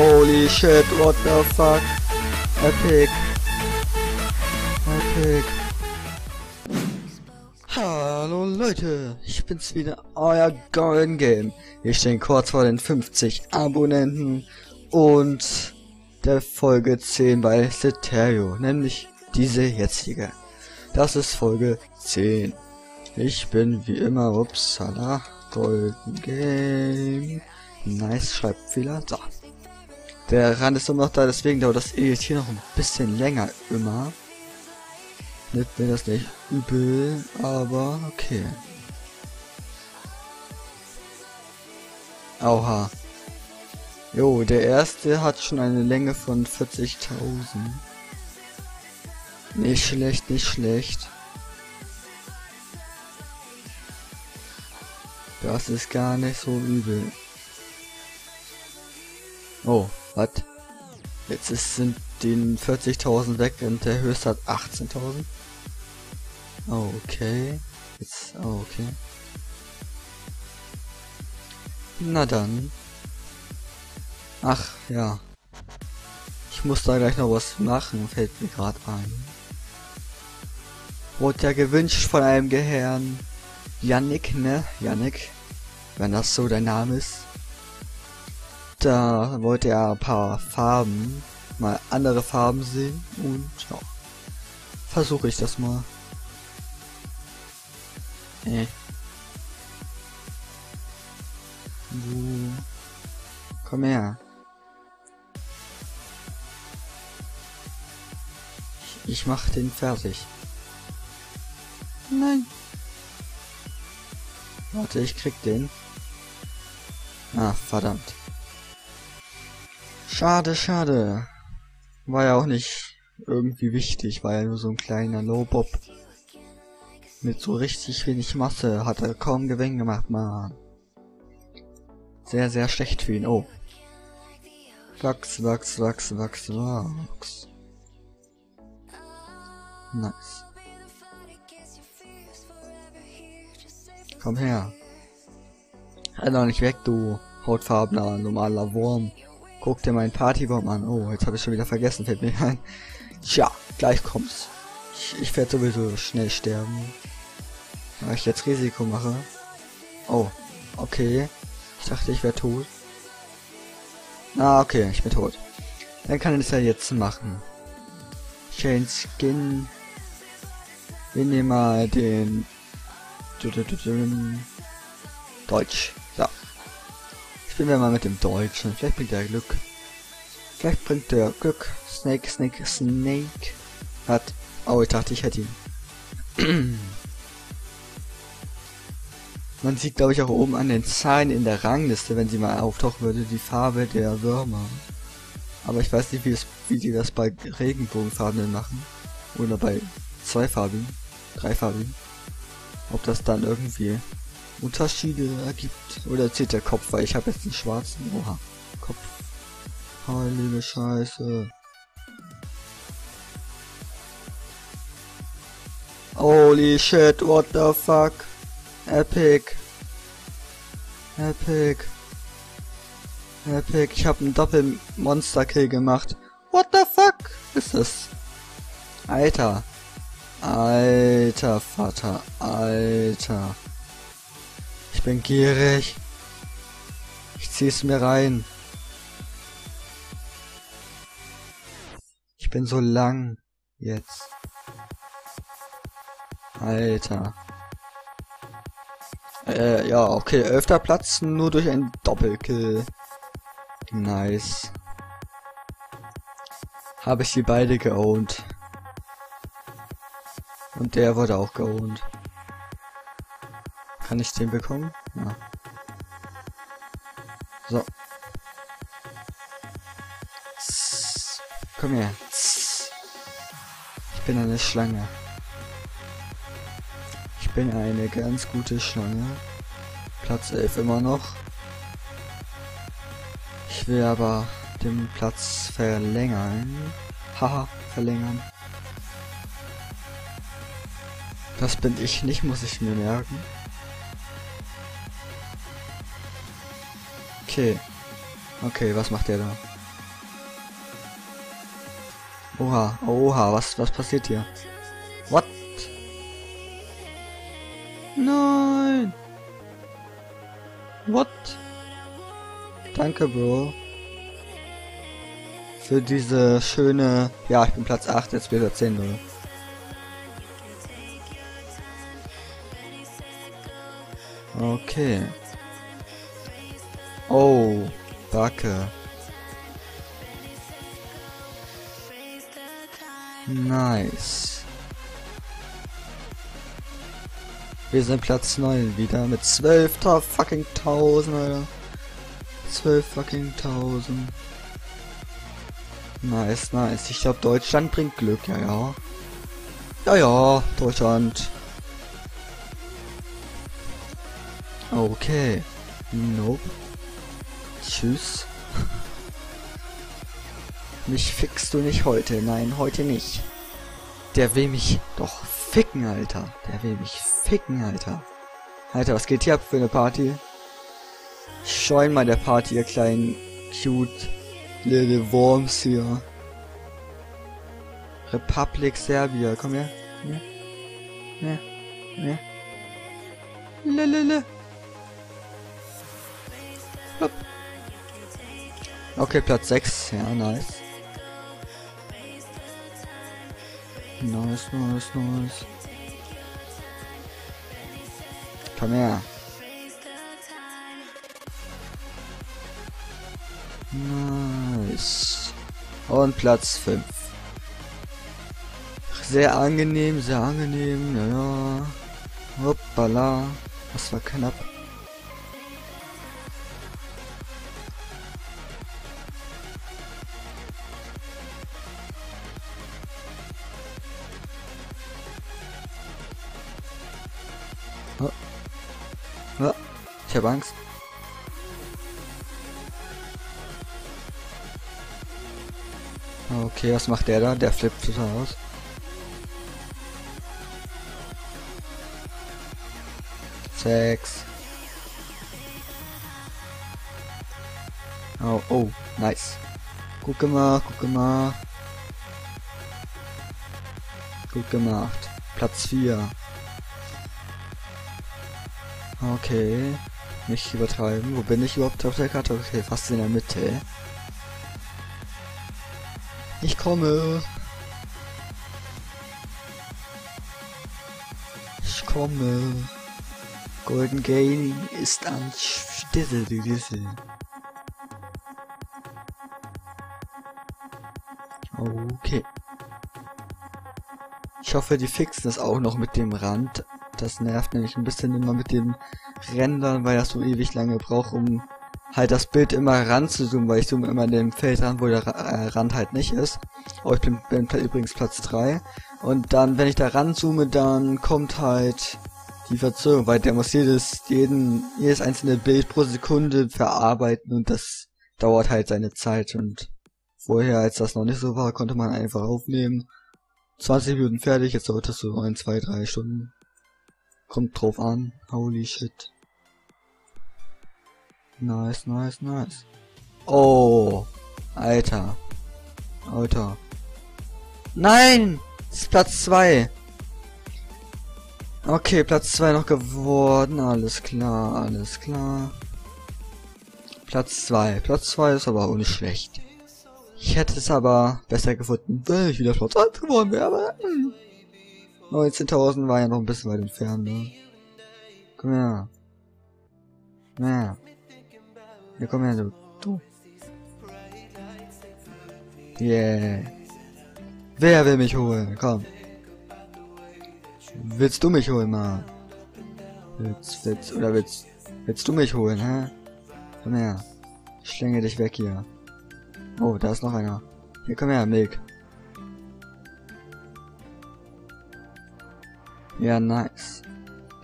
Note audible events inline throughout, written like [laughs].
Holy shit, what the fuck? Epic. Epic. Hallo Leute, ich bin's wieder, euer Golden Game. Wir stehen kurz vor den 50 Abonnenten und der Folge 10 bei Ceterio, nämlich diese jetzige. Das ist Folge 10. Ich bin wie immer, upsala, Golden Game. Nice Schreibfehler. So. Der Rand ist immer noch da, deswegen dauert das hier noch ein bisschen länger immer. Nimmt mir das nicht übel, aber okay. Oha. Jo, der erste hat schon eine Länge von 40.000. Nicht schlecht, nicht schlecht. Das ist gar nicht so übel. Oh, was? Jetzt ist, sind den 40.000 weg und der höchste hat 18.000. Oh, okay. Jetzt, oh, okay. Na dann. Ach, ja. Ich muss da gleich noch was machen, fällt mir gerade ein. Wurde ja gewünscht von einem Gehirn. Yannick, ne? Yannick. Wenn das so dein Name ist. Da wollte er ein paar Farben, mal andere Farben sehen und ja. Versuche ich das mal. Äh. Wo? Komm her. Ich, ich mach den fertig. Nein. Warte, ich krieg den. Ah, verdammt. Schade, schade. War ja auch nicht irgendwie wichtig, war ja nur so ein kleiner Low-Bob. Mit so richtig wenig Masse hat er kaum Gewinn gemacht, man. Sehr, sehr schlecht für ihn. Oh. Wachs, wachs, wachs, wachs, wachs. Nice. Komm her. Halt doch nicht weg, du hautfarbener, normaler Wurm. Guck dir meinen Partybaum an. Oh, jetzt habe ich schon wieder vergessen, fällt mir ein. Tja, gleich kommt's. Ich, ich werde sowieso schnell sterben. Weil ich jetzt Risiko mache. Oh, okay. Ich dachte, ich wäre tot. Ah, okay, ich bin tot. Dann kann ich es ja jetzt machen. Change Skin. Wir nehmen mal den Deutsch. Spielen wir mal mit dem Deutschen. Vielleicht bringt er Glück. Vielleicht bringt er Glück. Snake, Snake, Snake. Hat. Oh, ich dachte, ich hätte ihn. [clears throat] Man sieht, glaube ich, auch oben an den Zahlen in der Rangliste, wenn sie mal auftauchen würde, die Farbe der Würmer. Aber ich weiß nicht, wie, es, wie die das bei Regenbogenfarben machen. Oder bei zweifarbigen, dreifarbigen. Ob das dann irgendwie Unterschiede ergibt. Oder zählt der Kopf, weil ich habe jetzt einen schwarzen. Oha. Kopf. Heilige Scheiße. Holy shit, what the fuck? Epic. Epic. Epic. Ich habe einen Doppel-Monster-Kill gemacht. What the fuck ist das? Alter. Alter Vater. Alter. Ich bin gierig. Ich zieh's mir rein. Ich bin so lang. Jetzt. Alter. Äh, ja, okay. Elfter Platz nur durch ein Doppelkill. Nice. Habe ich die beide geowned. Und der wurde auch geowned. Kann ich den bekommen? Ja. So. Komm her. Ich bin eine Schlange. Ich bin eine ganz gute Schlange. Platz 11 immer noch. Ich will aber den Platz verlängern. Haha, [laughs] verlängern. Das bin ich nicht, muss ich mir merken. Okay. Okay, was macht der da? Oha, oha, was, was passiert hier? What? Nein! What? Danke, Bro. Für diese schöne... Ja, ich bin Platz 8, jetzt wieder 10 0. Okay. Oh, Backe. Nice. Wir sind Platz 9 wieder mit 12 fucking 1000, Alter. 12 fucking 1000. Nice, nice. Ich glaube, Deutschland bringt Glück, ja, ja. Ja, ja, Deutschland. Okay. Nope. Tschüss. Mich fickst du nicht heute. Nein, heute nicht. Der will mich doch ficken, Alter. Der will mich ficken, Alter. Alter, was geht hier ab für eine Party? Scheuen mal der Party, ihr kleinen cute little worms hier. Republik Serbia, komm her. Ja. Ja. Ja. Lelele. Hopp. Okay, Platz 6. Ja, nice. Nice, nice, nice. Komm her. Nice. Und Platz 5. Sehr angenehm, sehr angenehm, ja. Hoppala. Das war knapp. Oh. Ich habe Angst. Okay, was macht der da? Der flippt total aus. Sechs. Oh, oh, nice. Gut gemacht, gut gemacht. Gut gemacht. Platz 4. Okay. Nicht übertreiben. Wo bin ich überhaupt auf der Karte? Okay, fast in der Mitte. Ich komme. Ich komme. Golden Gaming ist am Stissel gewesen. Okay. Ich hoffe, die fixen das auch noch mit dem Rand. Das nervt nämlich ein bisschen immer mit dem Rendern, weil das so ewig lange braucht, um halt das Bild immer ranzuzoomen, weil ich zoome immer in dem Feld ran, wo der äh, Rand halt nicht ist. Oh, ich bin, bin übrigens Platz 3. Und dann, wenn ich da ranzoome, dann kommt halt die Verzögerung, weil der muss jedes, jeden, jedes einzelne Bild pro Sekunde verarbeiten und das dauert halt seine Zeit und vorher, als das noch nicht so war, konnte man einfach aufnehmen. 20 Minuten fertig, jetzt dauert das so ein, zwei, drei Stunden. Kommt drauf an. Holy shit. Nice, nice, nice. Oh, Alter. Alter. Nein! Das ist Platz 2. Okay, Platz 2 noch geworden. Alles klar, alles klar. Platz 2. Platz 2 ist aber auch nicht schlecht. Ich hätte es aber besser gefunden, wenn ich wieder Platz 1 geworden wäre. Aber, hm. 19.000 war ja noch ein bisschen weit entfernt, ne? Komm her. Komm her. Ja, komm her, du. Du. Yeah. Wer will mich holen? Komm. Willst du mich holen, Mann? Willst, willst, oder willst, willst du mich holen, hä? Komm her. Ich schlänge dich weg hier. Oh, da ist noch einer. Hier, komm her, Milk. Ja, nice.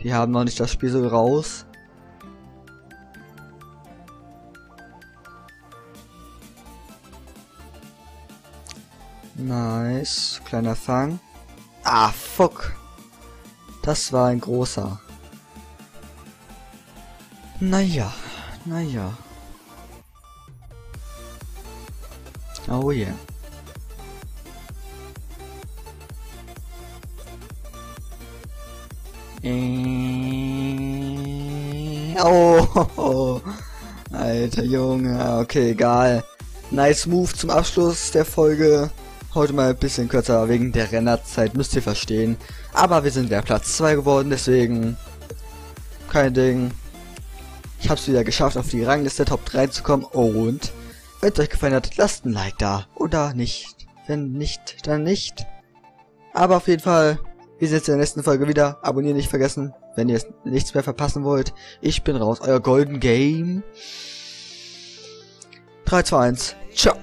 Die haben noch nicht das Spiel so raus. Nice. Kleiner Fang. Ah, fuck. Das war ein großer. Naja, naja. Oh yeah. Äh, oh, [laughs] alter Junge, okay, egal. Nice Move zum Abschluss der Folge. Heute mal ein bisschen kürzer wegen der Rennerzeit, müsst ihr verstehen. Aber wir sind der Platz 2 geworden, deswegen kein Ding. Ich hab's wieder geschafft, auf die Rangliste Top 3 zu kommen und wenn es euch gefallen hat, lasst ein Like da. Oder nicht. Wenn nicht, dann nicht. Aber auf jeden Fall, wir sehen uns in der nächsten Folge wieder. Abonnieren nicht vergessen, wenn ihr nichts mehr verpassen wollt. Ich bin raus, euer Golden Game. 3, 2, 1, ciao.